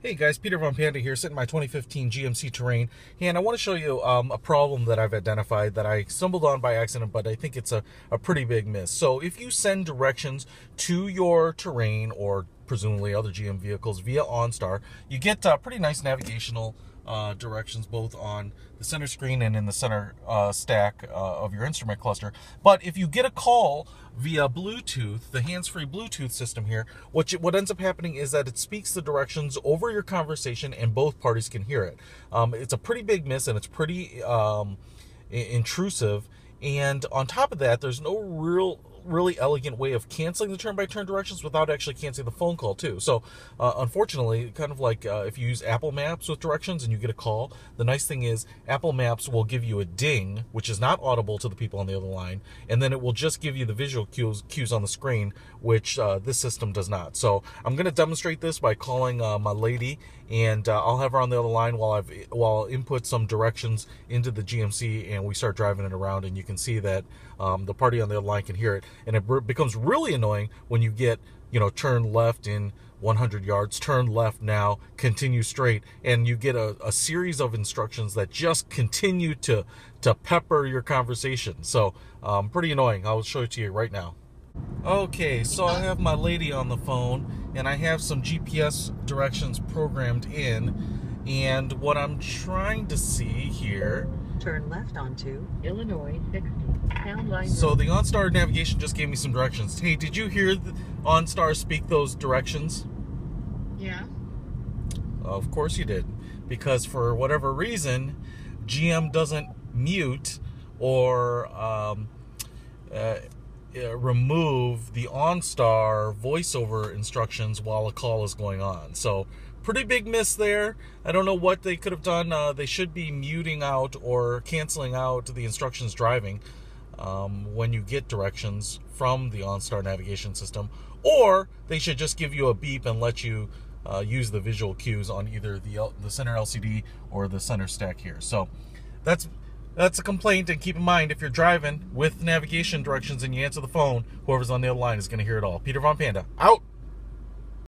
Hey guys, Peter Von Panda here, sitting in my 2015 GMC Terrain, and I want to show you um, a problem that I've identified that I stumbled on by accident, but I think it's a, a pretty big miss. So if you send directions to your Terrain or presumably other GM vehicles via OnStar, you get uh, pretty nice navigational uh, directions both on the center screen and in the center uh, stack uh, of your instrument cluster. But if you get a call via Bluetooth, the hands-free Bluetooth system here, what, you, what ends up happening is that it speaks the directions over your conversation and both parties can hear it. Um, it's a pretty big miss and it's pretty um, intrusive. And on top of that, there's no real really elegant way of canceling the turn-by-turn directions without actually canceling the phone call too. So, uh, unfortunately, kind of like uh, if you use Apple Maps with directions and you get a call, the nice thing is Apple Maps will give you a ding, which is not audible to the people on the other line, and then it will just give you the visual cues, cues on the screen, which uh, this system does not. So, I'm going to demonstrate this by calling uh, my lady, and uh, I'll have her on the other line while I've while I input some directions into the GMC, and we start driving it around, and you can see that um, the party on the other line can hear it and it becomes really annoying when you get you know turn left in 100 yards turn left now continue straight and you get a, a series of instructions that just continue to to pepper your conversation. So um, pretty annoying. I'll show it to you right now. Okay so i have my lady on the phone and i have some gps directions programmed in and what i'm trying to see here Turn left onto Illinois 60. Line. So the OnStar navigation just gave me some directions. Hey, did you hear OnStar speak those directions? Yeah. Of course you did. Because for whatever reason, GM doesn't mute or um, uh, uh, remove the OnStar voiceover instructions while a call is going on. So pretty big miss there. I don't know what they could have done. Uh, they should be muting out or canceling out the instructions driving um, when you get directions from the OnStar navigation system, or they should just give you a beep and let you uh, use the visual cues on either the the center LCD or the center stack here. So that's that's a complaint. And keep in mind, if you're driving with navigation directions and you answer the phone, whoever's on the other line is going to hear it all. Peter Von Panda out.